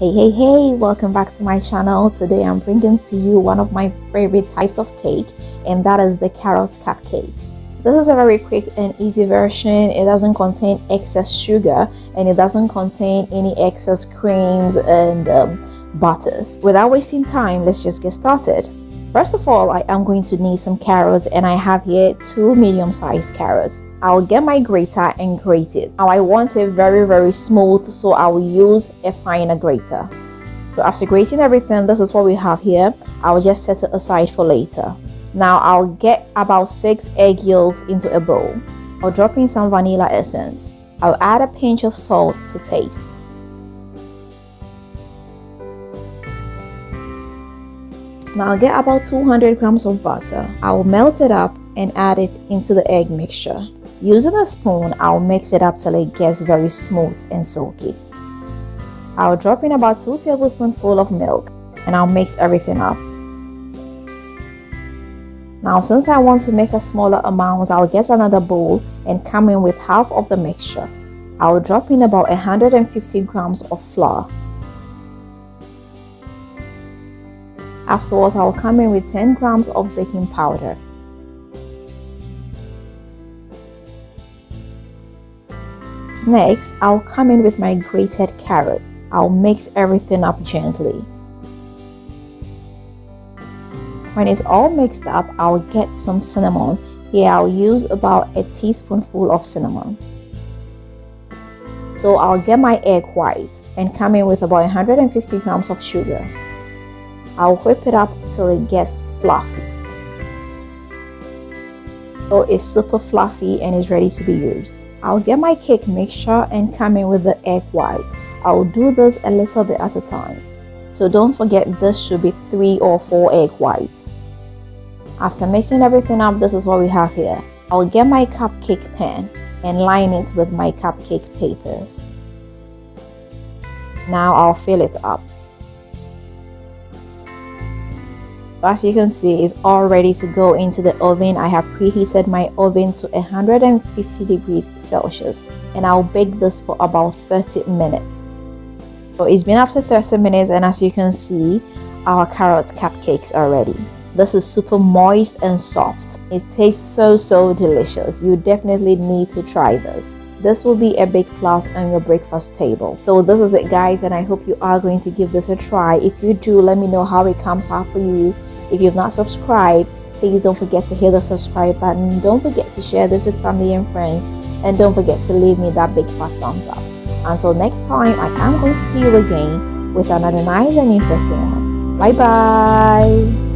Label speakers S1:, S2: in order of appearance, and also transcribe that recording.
S1: Hey, hey, hey, welcome back to my channel. Today I'm bringing to you one of my favorite types of cake and that is the carrot cupcakes. This is a very quick and easy version. It doesn't contain excess sugar and it doesn't contain any excess creams and um, butters. Without wasting time, let's just get started. First of all, I am going to need some carrots and I have here two medium-sized carrots. I'll get my grater and grate it. Now I want it very very smooth so I will use a finer grater. So after grating everything, this is what we have here. I'll just set it aside for later. Now I'll get about 6 egg yolks into a bowl. I'll drop in some vanilla essence. I'll add a pinch of salt to taste. Now get about 200 grams of butter. I'll melt it up and add it into the egg mixture. Using a spoon, I'll mix it up till it gets very smooth and silky. I'll drop in about 2 tablespoonfuls of milk and I'll mix everything up. Now since I want to make a smaller amount, I'll get another bowl and come in with half of the mixture. I'll drop in about 150 grams of flour. Afterwards, I'll come in with 10 grams of baking powder. Next, I'll come in with my grated carrot. I'll mix everything up gently. When it's all mixed up, I'll get some cinnamon. Here I'll use about a teaspoonful of cinnamon. So I'll get my egg white and come in with about 150 grams of sugar. I'll whip it up till it gets fluffy. So it's super fluffy and is ready to be used. I'll get my cake mixture and come in with the egg white. I'll do this a little bit at a time. So don't forget this should be 3 or 4 egg whites. After mixing everything up, this is what we have here. I'll get my cupcake pan and line it with my cupcake papers. Now I'll fill it up. As you can see, it's all ready to go into the oven. I have preheated my oven to 150 degrees Celsius and I'll bake this for about 30 minutes. So it's been after 30 minutes and as you can see, our carrot cupcakes are ready. This is super moist and soft. It tastes so so delicious. You definitely need to try this this will be a big plus on your breakfast table so this is it guys and i hope you are going to give this a try if you do let me know how it comes out for you if you've not subscribed, please don't forget to hit the subscribe button. Don't forget to share this with family and friends. And don't forget to leave me that big fat thumbs up. Until next time, I am going to see you again with another nice and interesting one. Bye bye.